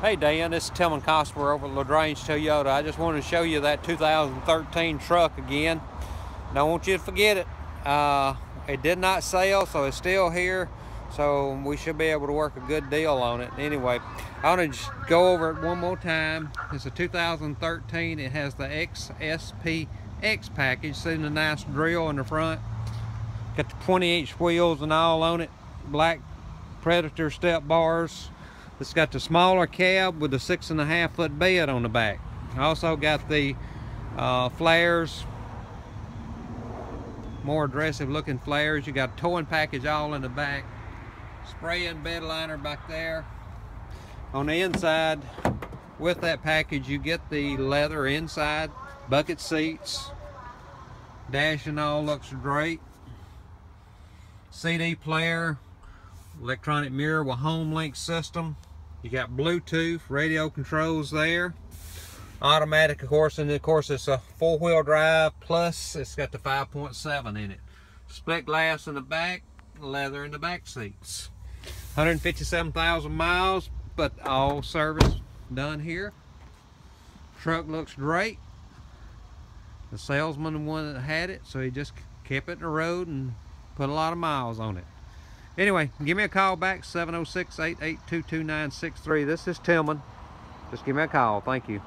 Hey Dan, this is Tilmon Constable over at LaGrange Toyota. I just wanted to show you that 2013 truck again. Don't want you to forget it. Uh, it did not sell, so it's still here. So we should be able to work a good deal on it. Anyway, I want to just go over it one more time. It's a 2013. It has the XSPX package. See the nice drill in the front. Got the 20 inch wheels and all on it. Black Predator step bars it's got the smaller cab with the six and a half foot bed on the back. Also got the uh, flares, more aggressive looking flares. You got towing package all in the back. Spraying bed liner back there. On the inside, with that package, you get the leather inside, bucket seats, dash and all looks great. CD player, electronic mirror with home link system. You got Bluetooth, radio controls there. Automatic, of course, and of course it's a four-wheel drive, plus it's got the 5.7 in it. Split glass in the back, leather in the back seats. 157,000 miles, but all service done here. Truck looks great. The salesman the one that had it, so he just kept it in the road and put a lot of miles on it. Anyway, give me a call back, 706-882-2963. This is Tilmon. Just give me a call. Thank you.